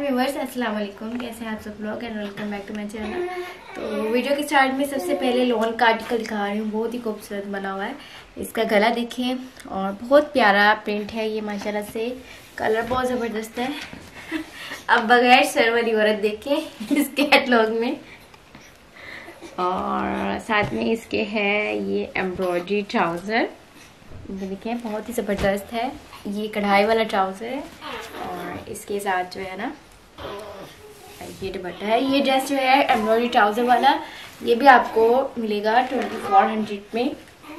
Viewers अस्सलाम वालेकुम कैसे हैं आप सब लोग? And welcome back to my channel तो वीडियो के स्टार्ट में सबसे पहले लॉन का आर्टिकल दिखा रही हूँ। बहुत ही खूबसूरत बना हुआ है। इसका गला देखिए। और बहुत प्यारा प्रिंट है ये, माशाल्लाह से। कलर बहुत ज़बरदस्त है। अब बगैर सर वाली औरत देखें इस कैटलॉग में। और साथ में इसके है ये एम्ब्रॉयडरी ट्राउज़र ये देखें बहुत ही ज़बरदस्त है। ये कढ़ाई वाला ट्राउज़र है। और इसके साथ जो है ना ये दुपट्टा है, ये ड्रेस जो है एम्ब्रॉयडरी ट्राउज़र वाला, ये भी आपको मिलेगा ट्वेंटी फोर हंड्रेड में।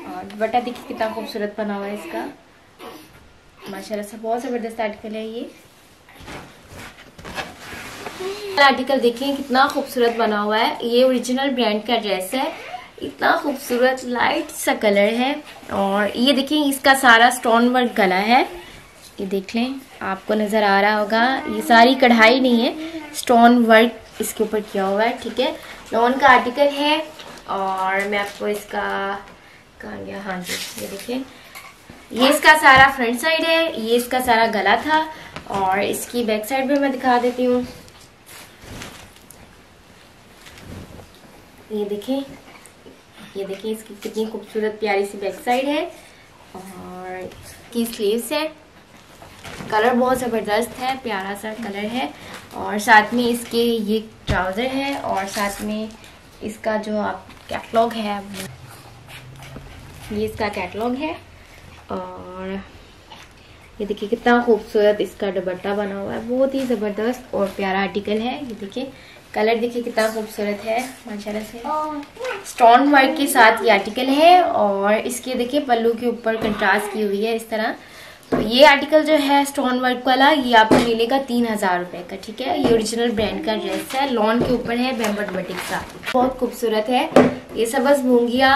और दुपट्टा देखिए कितना खूबसूरत बना हुआ है इसका। माशाल्लाह से बहुत ज़बरदस्त आर्टिकल है ये। आर्टिकल देखिए कितना खूबसूरत बना हुआ है। ये ओरिजिनल ब्रांड का ड्रेस है। इतना खूबसूरत लाइट सा कलर है। और ये देखिए, इसका सारा स्टोन वर्क गला है। ये देख लें, आपको नज़र आ रहा होगा, ये सारी कढ़ाई नहीं है स्टोन वर्क इसके ऊपर किया हुआ है, ठीक है? लॉन का आर्टिकल है, और मैं आपको इसका कहा गया? हाँ जी, ये देखिए ये इसका सारा फ्रंट साइड है, ये इसका सारा गला था, और इसकी बैक साइड भी मैं दिखा देती हूँ। ये देखें, ये देखिए इसकी कितनी खूबसूरत प्यारी सी बैक साइड है, और की स्लीव्स है। कलर बहुत ज़बरदस्त है, प्यारा सा कलर है और साथ में इसके ये ट्राउज़र है और साथ में इसका जो आप कैटलॉग है, ये इसका कैटलॉग है और ये देखिए कितना खूबसूरत इसका दुपट्टा बना हुआ है, बहुत ही ज़बरदस्त और प्यारा आर्टिकल है। ये देखिए, कलर देखिए कितना खूबसूरत है, माशाल्लाह से। स्टोन वर्क के साथ ये आर्टिकल है और इसके देखिए पल्लू के ऊपर कंट्रास्ट की हुई है इस तरह। तो ये आर्टिकल जो है स्टोन वर्क वाला, ये आपको मिलेगा तीन हज़ार रुपए का, ठीक है? ये ओरिजिनल ब्रांड का ड्रेस है लॉन के ऊपर है बेम्बट बटिक का बहुत खूबसूरत है। ये सब बस मूंगिया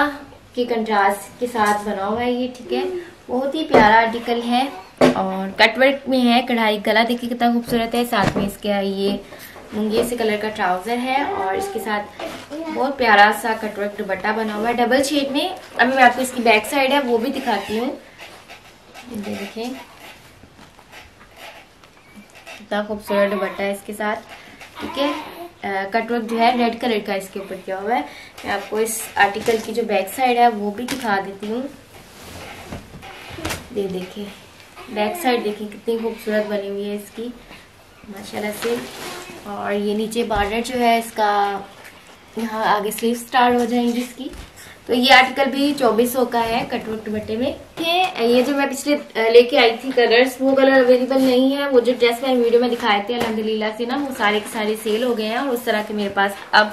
के कंट्रास्ट के साथ बना हुआ है ये, ठीक है? बहुत ही प्यारा आर्टिकल है और कटवर्क में है, कढ़ाई गला देखिए कितना खूबसूरत है। साथ में इसके ये मूँगे से कलर का ट्राउज़र है और इसके साथ बहुत प्यारा सा कटवर्क दुपट्टा बना हुआ है। डबल शेड में, अभी मैं आपको इसकी बैक साइड है, वो भी दिखाती हूँ। ये देखिए। कितना खूबसूरत दुपट्टा है इसके साथ, ठीक है? कटवर्क जो है, रेड कलर का इसके ऊपर किया हुआ है। मैं आपको इस आर्टिकल की जो बैक साइड है, वो भी दिखा देती हूँ। ये देखिए, बैक साइड देखिए, कितनी खूबसूरत बनी हुई है इसकी, माशाल्लाह से। और ये नीचे बॉर्डर जो है, इसका यहाँ आगे स्लीव स्टार्ट हो जाएँगी इसकी। तो ये आर्टिकल भी चौबीस सौ का है कटवर्क दुपट्टे में। ये जो मैं पिछले लेके आई थी कलर्स वो कलर अवेलेबल नहीं है। वो जो ड्रेस मैंने वीडियो में दिखाए थे अलहमद अलहमदिल्ला से ना वो सारे के सारे सेल हो गए हैं और उस तरह के मेरे पास अब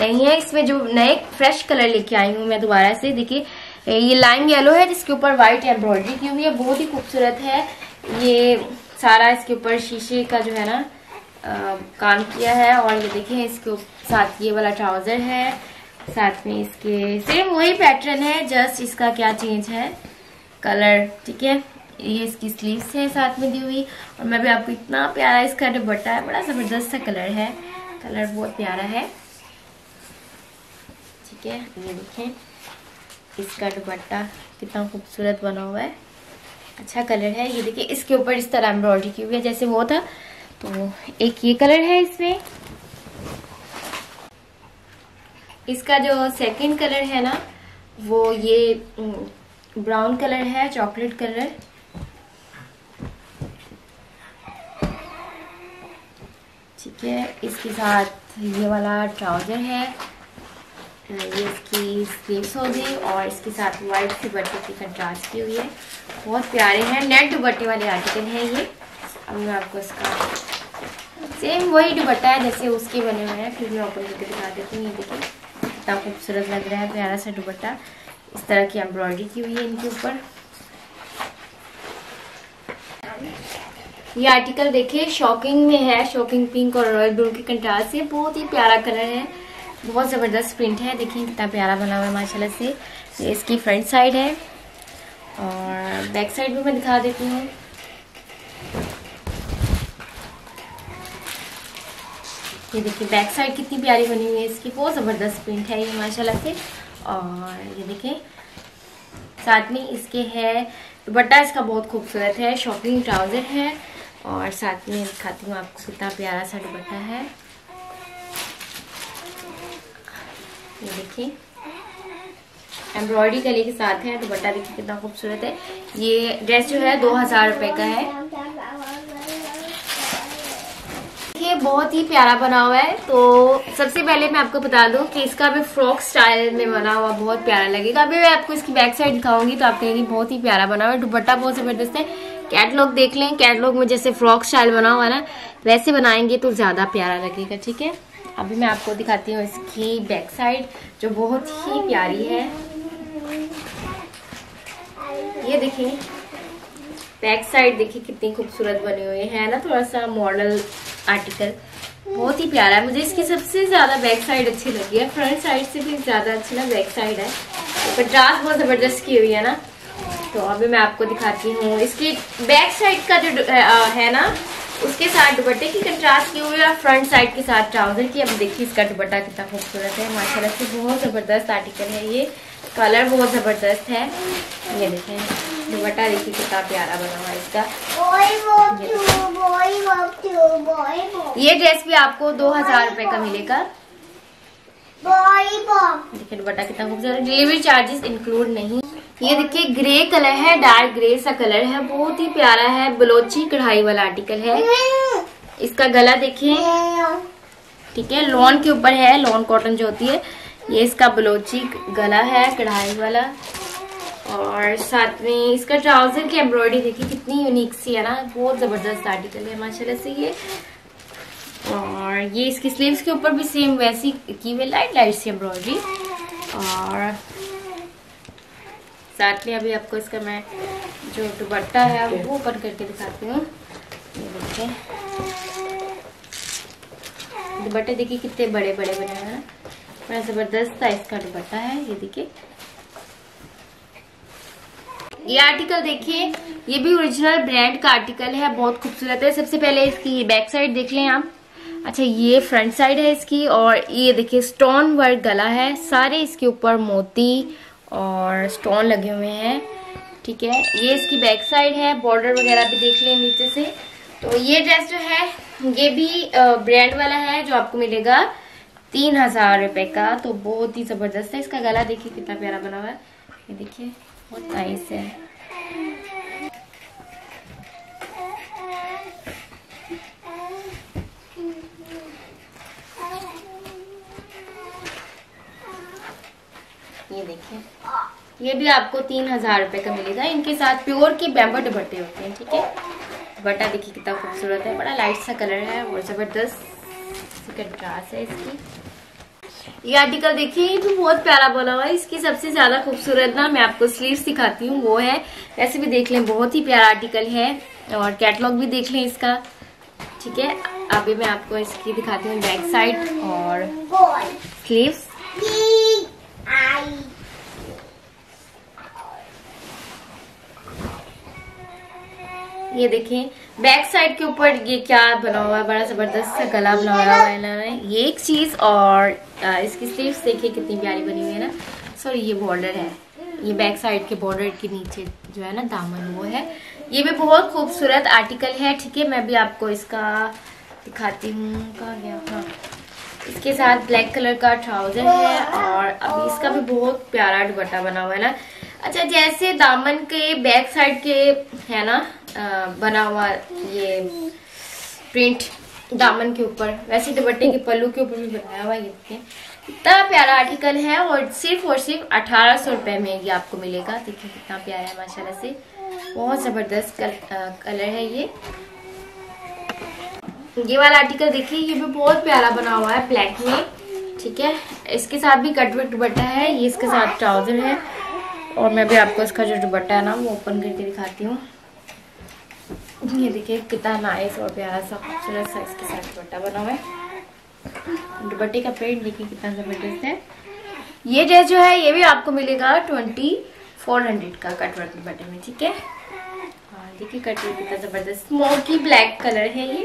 नहीं है। इसमें जो नए फ्रेश कलर लेके आई हूँ मैं दोबारा से देखिए ये लाइम येलो है जिसके ऊपर व्हाइट एम्ब्रॉयडरी की हुई है। बहुत ही खूबसूरत है। ये सारा इसके ऊपर शीशे का जो है ना आ, काम किया है और ये देखिए इसके साथ ये वाला ट्राउज़र है। साथ में इसके सेम वही पैटर्न है जस्ट इसका क्या चेंज है? कलर ठीक है? ये इसकी स्लीव्स है साथ में दी हुई। और मैं भी आपको इतना प्यारा इसका दुपट्टा है, बड़ा ज़बरदस्त सा कलर है। कलर बहुत प्यारा है। ठीक है, ये देखें। इसका दुपट्टा कितना खूबसूरत बना हुआ है। अच्छा कलर है। ये देखिए, इसके ऊपर इस तरह एम्ब्रॉयडरी की हुई है, जैसे वो था। तो एक ये कलर है इसमें। इसका जो सेकंड कलर है ना, वो ये ब्राउन कलर है चॉकलेट कलर ठीक है, इसके साथ ये वाला ट्राउज़र है ये इसकी स्लीव्स होगी और इसके साथ वाइट से बट्टे की कंट्रास्ट की हुई है। बहुत प्यारे हैं नेट दुपट्टे वाले आर्टिकल है ये। अब मैं आपको इसका सेम वही दुपट्टा है जैसे उसके बने हुए हैं, फिर मैं करके दिखा देती हूँ, ये देखिए। कितना खूबसूरत लग रहा है, प्यारा सा दुपट्टा। इस तरह की एम्ब्रॉयडरी की हुई है इनके ऊपर। ये आर्टिकल देखिए शॉकिंग में है शॉकिंग पिंक और रॉयल ब्लू के कंट्रास्ट से। बहुत ही प्यारा कलर है। बहुत ज़बरदस्त प्रिंट है। देखिए कितना प्यारा बना हुआ है माशाल्लाह से। ये इसकी फ्रंट साइड है। और बैक साइड भी मैं दिखा देती हूँ। ये देखिए बैक साइड कितनी प्यारी बनी हुई है इसकी। बहुत ज़बरदस्त प्रिंट है ये, माशाल्लाह से। और ये देखिए, साथ में इसके है दुपट्टा, इसका बहुत खूबसूरत है शॉपिंग ट्राउज़र है। और साथ में दिखाती हूँ आपको कितना प्यारा सा दुपट्टा है। ये देखिए एम्ब्रॉयडरी कली के साथ है, दुपट्टा देखिए कितना खूबसूरत है। ये ड्रेस जो है दो हज़ार रुपए का है ये बहुत ही प्यारा बना हुआ है। तो सबसे पहले मैं आपको बता दूँ कि इसका भी फ्रॉक स्टाइल में बना हुआ बहुत प्यारा लगेगा। अभी मैं आपको इसकी बैक साइड दिखाऊँगी तो आप कहेंगे बहुत ही प्यारा बना हुआ है। दुपट्टा बहुत ज़बरदस्त है। कैटलॉग देख लें। कैटलॉग में जैसे फ्रॉक स्टाइल बना हुआ ना, वैसे बनाएँगे तो ज़्यादा प्यारा लगेगा, ठीक है? अभी मैं आपको दिखाती हूँ इसकी बैक साइड जो बहुत ही प्यारी है। ये देखिए बैक साइड देखिए कितनी खूबसूरत बनी हुई है ना? थोड़ा सा मॉडल आर्टिकल बहुत ही प्यारा है। मुझे इसकी सबसे ज़्यादा बैक साइड अच्छी लगी है। फ्रंट साइड से भी ज़्यादा अच्छी ना बैक साइड है। कंट्रास्ट बहुत ज़बरदस्त की हुई है ना। तो अभी मैं आपको दिखाती हूँ। इसकी बैक साइड का जो है ना, उसके साथ दुपट्टे की कंट्रास्ट की हुई है और फ्रंट साइड के साथ ट्राउज़र की। अब देखिए इसका दुपट्टा कितना खूबसूरत है। माशाल्लाह से बहुत ज़बरदस्त आर्टिकल है ये। कलर बहुत ज़बरदस्त है। ये देखें। दुपट्टा देखिए कितना प्यारा बना हुआ है इसका। ये ड्रेस भी आपको दो हज़ार रूपए का मिलेगा। देखिए दुपट्टा कितना खूबसूरत डिलीवरी चार्जेस इंक्लूड नहीं। ये देखिए ग्रे कलर है डार्क ग्रे सा कलर है। बहुत ही प्यारा है बलोची कढ़ाई वाला आर्टिकल है। इसका गला देखिए। ठीक है लोन के ऊपर है लोन कॉटन जो होती है। ये इसका बलोची गला है कढ़ाई वाला। और साथ में इसका ट्राउज़र की एम्ब्रॉयडरी देखिए कितनी यूनिक सी है ना। बहुत ज़बरदस्त आर्टिकल है माशाल्लाह से ये। और ये इसकी स्लीव्स के ऊपर भी सेम वैसी की हुई लाइट लाइट सी एम्ब्रॉयडरी। और साथ में अभी आपको इसका मैं जो दुपट्टा है वो ओपन करके दिखाती हूँ। ये देखिए। दुपट्टे देखिए कितने बड़े बड़े बने हैं। बड़ा ज़बरदस्त था इसका दुपट्टा है ये देखिए। ये आर्टिकल देखिए, ये भी ओरिजिनल ब्रांड का आर्टिकल है, बहुत खूबसूरत है। सबसे पहले इसकी बैक साइड देख लें आप। अच्छा ये फ्रंट साइड है इसकी और ये देखिए स्टोन वर्क गला है। सारे इसके ऊपर मोती और स्टोन लगे हुए हैं, ठीक है। ये इसकी बैक साइड है बॉर्डर वगैरह भी देख लें नीचे से। तो ये ड्रेस जो है, ये भी ब्रांड वाला है जो आपको मिलेगा तीन हज़ार रुपए का। तो बहुत ही ज़बरदस्त है। इसका गला देखिए कितना प्यारा बना हुआ है। ये देखिए। ये देखिए। ये भी आपको तीन हज़ार रुपए का मिलेगा। इनके साथ प्योर की बैम्बर दुपट्टे होते हैं, ठीक है? दुपट्टा देखिए कितना खूबसूरत है। बड़ा लाइट सा कलर है और ज़बरदस्त कंट्रास्ट है इसकी। ये आर्टिकल देखिए ये भी बहुत प्यारा बना हुआ है। इसकी सबसे ज़्यादा खूबसूरत ना मैं आपको स्लीव्स दिखाती हूँ वो है। ऐसे भी देख लें बहुत ही प्यारा आर्टिकल है और कैटलॉग भी देख लें इसका। ठीक है अभी मैं आपको इसकी दिखाती हूँ बैक साइड और स्लीव्स ये देखें बैक साइड के ऊपर ये क्या बना हुआ है? बड़ा ज़बरदस्त सा गला बना हुआ है ना ये एक चीज़ और इसकी स्लीव्स देखिए कितनी प्यारी बनी हुई है ना। सॉरी ये बॉर्डर है। ये बैक साइड के बॉर्डर के नीचे जो है ना, दामन वो है। ये भी बहुत खूबसूरत आर्टिकल है, ठीक है? मैं भी आपको इसका दिखाती हूँ, कहा गया? हाँ। इसके साथ ब्लैक कलर का ट्राउज़र है और अभी इसका भी बहुत प्यारा दुपट्टा बना हुआ है ना। अच्छा जैसे दामन के बैक साइड के, है ना बना हुआ ये प्रिंट दामन के ऊपर। वैसे दुपट्टे के पल्लू के ऊपर भी बनाया हुआ ये इतना प्यारा आर्टिकल है और सिर्फ़ और सिर्फ़ अठारह सौ रुपए में ये आपको मिलेगा। देखिए कितना प्यारा है माशाल्लाह से। बहुत ज़बरदस्त कल, कलर है ये। ये वाला आर्टिकल देखिए ये भी बहुत प्यारा बना हुआ है ब्लैक में। ठीक है? इसके साथ भी कटवर्क दुपट्टा है ये इसके साथ ट्राउज़र है। और मैं भी आपको इसका जो दुपट्टा है ना वो ओपन करके दिखाती हूँ। ये देखिए कितना नाइस और प्यारा सा खूबसूरत सा इसके साथ दुपट्टा बना हुआ है। दुपट्टे का प्रिंट देखिए कितना ज़बरदस्त है। ये ड्रेस जो है, ये भी आपको मिलेगा ट्वेंटी फोर हंड्रेड का कटवर्क दुपट्टे में, ठीक है? हाँ देखिए कटवर्क कितना ज़बरदस्त। स्मोकी ब्लैक कलर है ये।